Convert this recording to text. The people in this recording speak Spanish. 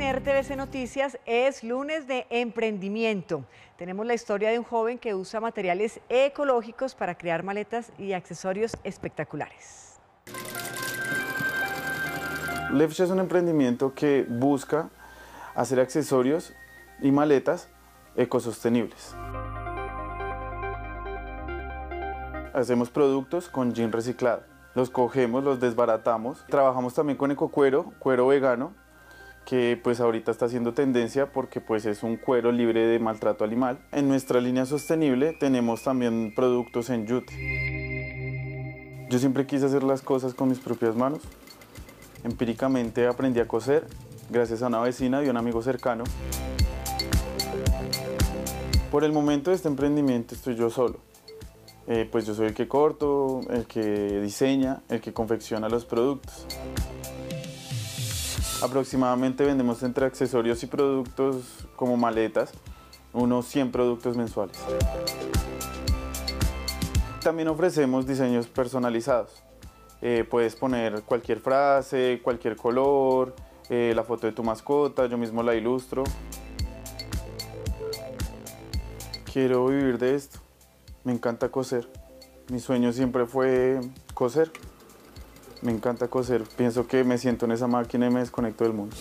en RTVC Noticias es lunes de emprendimiento. Tenemos la historia de un joven que usa materiales ecológicos para crear maletas y accesorios espectaculares. Lefcha es un emprendimiento que busca hacer accesorios y maletas ecosostenibles. Hacemos productos con jean reciclado. Los cogemos, los desbaratamos. Trabajamos también con ecocuero, cuero vegano, que pues ahorita está haciendo tendencia porque pues es un cuero libre de maltrato animal. En nuestra línea sostenible tenemos también productos en jute. Yo siempre quise hacer las cosas con mis propias manos. Empíricamente aprendí a coser gracias a una vecina y un amigo cercano. Por el momento de este emprendimiento estoy yo solo. Eh, pues yo soy el que corto, el que diseña, el que confecciona los productos. Aproximadamente vendemos entre accesorios y productos como maletas, unos 100 productos mensuales. También ofrecemos diseños personalizados. Eh, puedes poner cualquier frase, cualquier color, eh, la foto de tu mascota, yo mismo la ilustro. Quiero vivir de esto. Me encanta coser. Mi sueño siempre fue coser. Me encanta coser. Pienso que me siento en esa máquina y me desconecto del mundo.